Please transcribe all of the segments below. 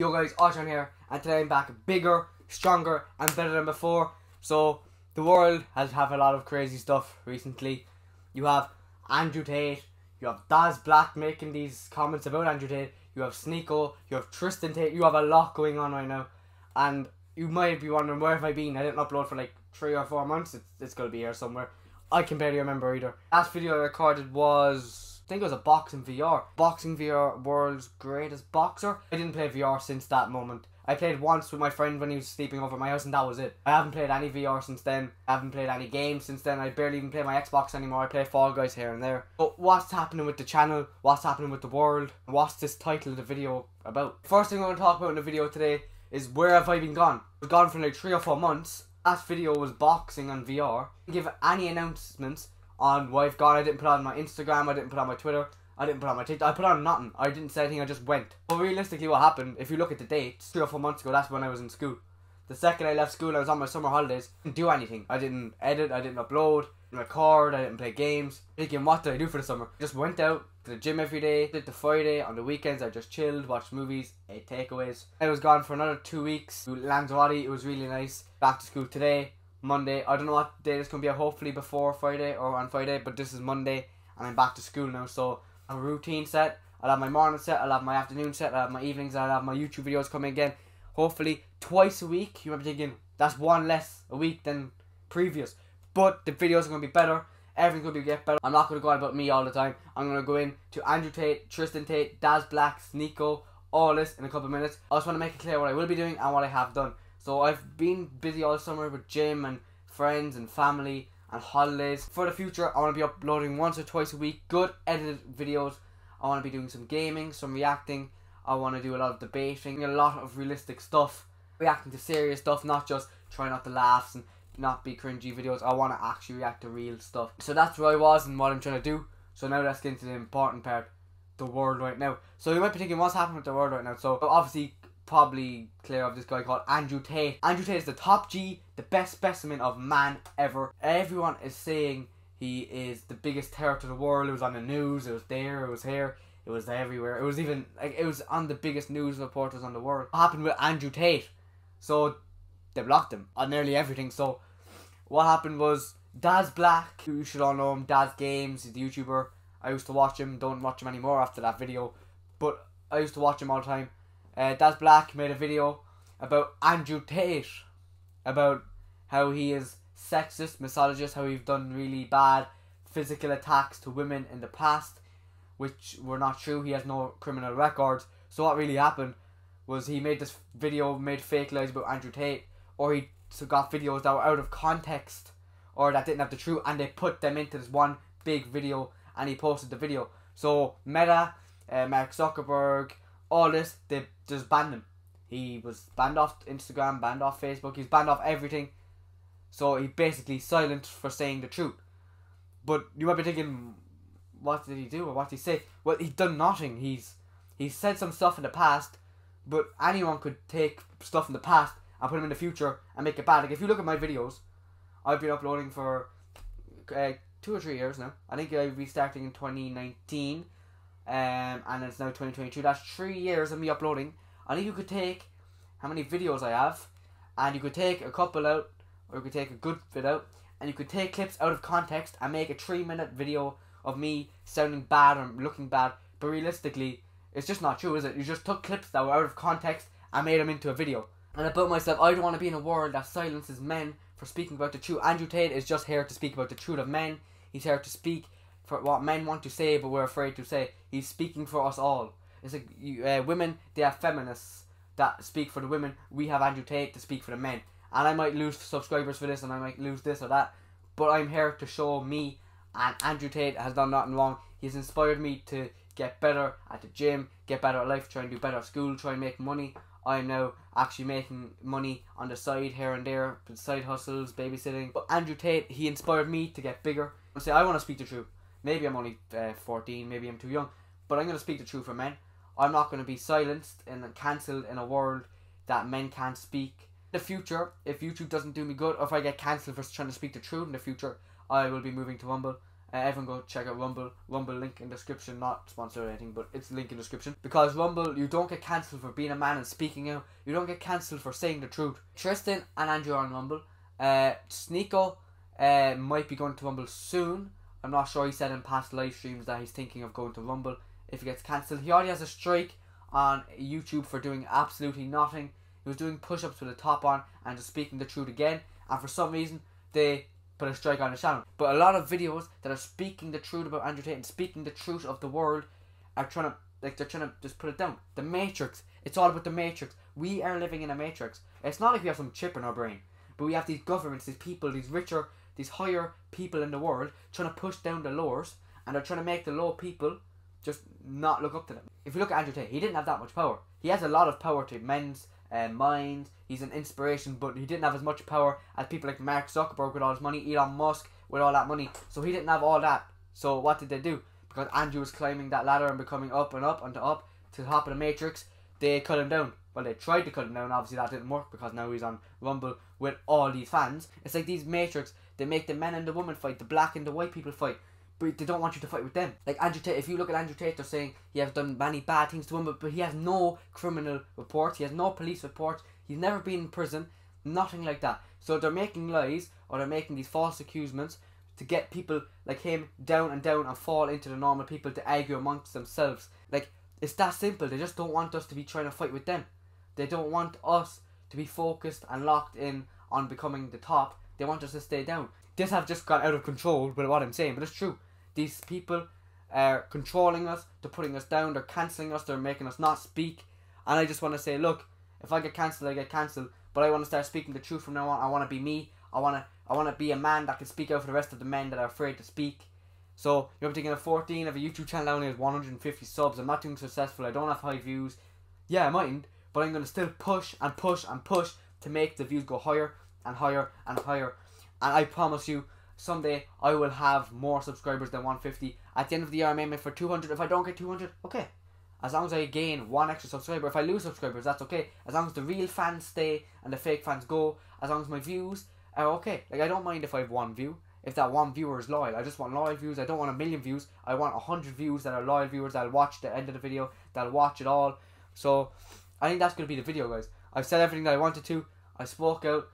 Yo guys, Archon here, and today I'm back bigger, stronger, and better than before. So, the world has had a lot of crazy stuff recently. You have Andrew Tate, you have Daz Black making these comments about Andrew Tate, you have Sneako, you have Tristan Tate, you have a lot going on right now. And you might be wondering, where have I been? I didn't upload for like three or four months, it's, it's gonna be here somewhere. I can barely remember either. Last video I recorded was I think it was a boxing VR. Boxing VR, world's greatest boxer. I didn't play VR since that moment. I played once with my friend when he was sleeping over my house and that was it. I haven't played any VR since then. I haven't played any games since then. I barely even play my Xbox anymore. I play Fall Guys here and there. But what's happening with the channel? What's happening with the world? What's this title of the video about? First thing I'm going to talk about in the video today is where have I been gone? I've gone for like three or four months. Last video was boxing on VR. Give any announcements on I've gone. I didn't put on my Instagram. I didn't put on my Twitter. I didn't put on my TikTok. I put on nothing. I didn't say anything. I just went. But realistically, what happened? If you look at the dates, three or four months ago, that's when I was in school. The second I left school, I was on my summer holidays. Didn't do anything. I didn't edit. I didn't upload. Record. I didn't play games. Thinking, what did I do for the summer? Just went out to the gym every day. Did the Friday. On the weekends, I just chilled, watched movies, ate takeaways. I was gone for another two weeks. Lanzarote. It was really nice. Back to school today. Monday. I don't know what day this gonna be. Hopefully before Friday or on Friday, but this is Monday and I'm back to school now. So a routine set. I'll have my morning set. I'll have my afternoon set. I'll have my evenings. I'll have my YouTube videos coming again. Hopefully twice a week. You might be thinking that's one less a week than previous, but the videos are gonna be better. Everything's gonna be get better. I'm not gonna go on about me all the time. I'm gonna go in to Andrew Tate, Tristan Tate, Daz Black, Sneako, all this in a couple of minutes. I just want to make it clear what I will be doing and what I have done. So I've been busy all summer with gym and friends and family and holidays. For the future, I want to be uploading once or twice a week good edited videos. I want to be doing some gaming, some reacting. I want to do a lot of debating, a lot of realistic stuff, reacting to serious stuff, not just try not to laugh and not be cringy videos. I want to actually react to real stuff. So that's where I was and what I'm trying to do. So now let's get into the important part, the world right now. So you might be thinking, what's happening with the world right now? So obviously probably clear of this guy called Andrew Tate. Andrew Tate is the top G, the best specimen of man ever. Everyone is saying he is the biggest terror to the world. It was on the news, it was there, it was here, it was everywhere. It was even like it was on the biggest news reporters on the world. What happened with Andrew Tate? So they blocked him on nearly everything. So what happened was Daz Black, you should all know him, Daz Games, he's the YouTuber. I used to watch him, don't watch him anymore after that video. But I used to watch him all the time uh, Daz Black made a video about Andrew Tate, about how he is sexist, misogynist, how he's done really bad physical attacks to women in the past, which were not true. He has no criminal records. So what really happened was he made this video, made fake lies about Andrew Tate, or he got videos that were out of context or that didn't have the truth, and they put them into this one big video, and he posted the video. So Meta, uh, Mark Zuckerberg, all this, they just banned him. He was banned off Instagram, banned off Facebook, he's banned off everything. So he basically silent for saying the truth. But you might be thinking, what did he do or what did he say? Well, he's done nothing. He's he said some stuff in the past, but anyone could take stuff in the past and put them in the future and make it bad. Like if you look at my videos, I've been uploading for uh, two or three years now. I think I'll be starting in 2019 um, and it's now 2022. That's three years of me uploading. I think you could take how many videos I have, and you could take a couple out, or you could take a good bit out, and you could take clips out of context and make a three minute video of me sounding bad or looking bad. But realistically, it's just not true, is it? You just took clips that were out of context and made them into a video. And I built myself, I don't want to be in a world that silences men for speaking about the truth. Andrew Tate is just here to speak about the truth of men. He's here to speak for what men want to say but we're afraid to say. He's speaking for us all. It's like you, uh, women, they are feminists that speak for the women. We have Andrew Tate to speak for the men. And I might lose subscribers for this and I might lose this or that. But I'm here to show me and Andrew Tate has done nothing wrong. He's inspired me to get better at the gym, get better at life, try and do better at school, try and make money. I'm now actually making money on the side here and there, side hustles, babysitting. But Andrew Tate, he inspired me to get bigger. I say I want to speak the truth. Maybe I'm only uh, 14, maybe I'm too young, but I'm going to speak the truth for men. I'm not going to be silenced and cancelled in a world that men can't speak. In the future, if YouTube doesn't do me good, or if I get cancelled for trying to speak the truth in the future, I will be moving to Rumble. Uh, everyone go check out Rumble. Rumble link in description. Not sponsored or anything, but it's link in description. Because Rumble, you don't get cancelled for being a man and speaking out. You don't get cancelled for saying the truth. Tristan and Andrew are on Rumble. Uh, Sneako uh, might be going to Rumble soon. I'm not sure. He said in past live streams that he's thinking of going to Rumble if he gets cancelled. He already has a strike on YouTube for doing absolutely nothing. He was doing push ups with a top on and just speaking the truth again. And for some reason, they put a strike on his channel. But a lot of videos that are speaking the truth about Andrew Tate and speaking the truth of the world are trying to like they're trying to just put it down. The Matrix. It's all about the Matrix. We are living in a Matrix. It's not like we have some chip in our brain, but we have these governments, these people, these richer, these higher people in the world trying to push down the lowers, and they're trying to make the low people just not look up to them. If you look at Andrew Tate, he didn't have that much power. He has a lot of power to men's uh, minds. He's an inspiration, but he didn't have as much power as people like Mark Zuckerberg with all his money, Elon Musk with all that money. So he didn't have all that. So what did they do? Because Andrew was climbing that ladder and becoming up and up and up to the top of the matrix, they cut him down. Well, they tried to cut him down. Obviously, that didn't work because now he's on Rumble with all these fans. It's like these Matrix. They make the men and the women fight, the black and the white people fight, but they don't want you to fight with them. Like Andrew Tate. If you look at Andrew Tate, they're saying he has done many bad things to women, but he has no criminal reports. He has no police reports. He's never been in prison. Nothing like that. So they're making lies or they're making these false accusations to get people like him down and down and fall into the normal people to argue amongst themselves. Like it's that simple. They just don't want us to be trying to fight with them. They don't want us to be focused and locked in on becoming the top. They want us to stay down. This have just got out of control with what I'm saying, but it's true. These people are controlling us, they're putting us down, they're cancelling us, they're making us not speak. And I just want to say, look, if I get cancelled, I get cancelled. But I want to start speaking the truth from now on. I want to be me. I want to I want to be a man that can speak out for the rest of the men that are afraid to speak. So you're taking a 14 of a YouTube channel only has 150 subs. I'm not doing successful. I don't have high views. Yeah, I mightn't, but I'm gonna still push and push and push to make the views go higher and higher and higher. And I promise you, someday I will have more subscribers than 150. At the end of the year, I'm aiming for 200. If I don't get 200, okay. As long as I gain one extra subscriber, if I lose subscribers, that's okay. As long as the real fans stay and the fake fans go, as long as my views are okay. Like I don't mind if I have one view. If that one viewer is loyal, I just want loyal views. I don't want a million views. I want a hundred views that are loyal viewers that'll watch the end of the video, that'll watch it all. So I think that's gonna be the video, guys. I've said everything that I wanted to. I spoke out.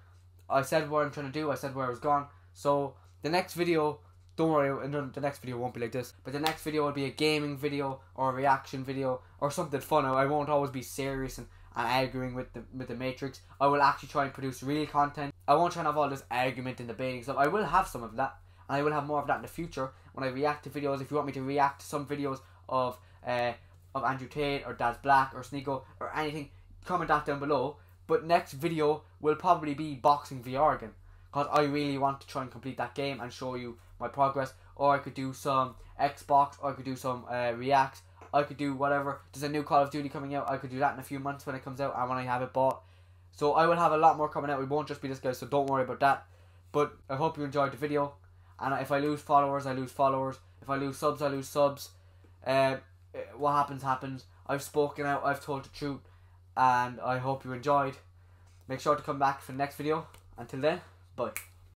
I said what I'm trying to do. I said where I was gone. So the next video, don't worry, the next video won't be like this. But the next video will be a gaming video or a reaction video or something fun. I won't always be serious and, and arguing with the with the Matrix. I will actually try and produce real content. I won't try and have all this argument and debating stuff. I will have some of that, and I will have more of that in the future when I react to videos. If you want me to react to some videos of uh of Andrew Tate or Daz Black or Sneako or anything, comment that down below. But next video will probably be boxing VR again because I really want to try and complete that game and show you my progress. Or I could do some Xbox, or I could do some uh, React, I could do whatever. There's a new Call of Duty coming out. I could do that in a few months when it comes out and when I have it bought. So I will have a lot more coming out. It won't just be this guy, so don't worry about that. But I hope you enjoyed the video. And if I lose followers, I lose followers. If I lose subs, I lose subs. Uh, Eh, what happens, happens. I've spoken out, I've told the truth, and I hope you enjoyed. Make sure to come back for the next video. Until then, bye.